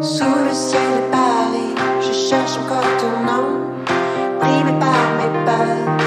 Sous le ciel de Paris, je cherche encore ton nom, brimé par mes peurs.